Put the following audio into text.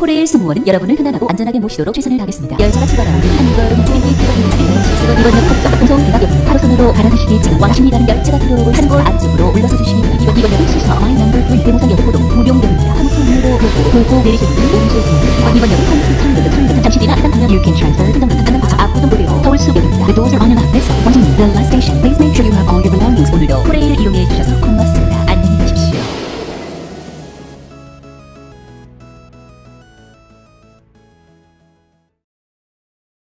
포레일 승무원은 여러분을 편안하고 안전하게 모시도록 최선을 다하겠습니다. 열차가 출발하는 한 걸음 트윈 게이트가 도착하는 이번 역은 동성 대학역입니다. 하루선으로 갈아타시기 지금 왕십리라는 열차가 들어오고 한골 안쪽으로 올라서 주시기 바랍니다. 이번 이번 역은 시서 마이 넘버 3 대모산 역 호동 무룡역입니다. 한국선으로 보고 돌고 내리시는 분은 오른쪽입니다. 이번 역은 한국 청도도 청도도 잠시 뒤나 안산 방향 You can transfer to the 안산 압구정고대로 서울숲역입니다. The doors are on and off this is the last station. Please make sure you have all your belongings. 오늘도 포레일을 이용해 주셔서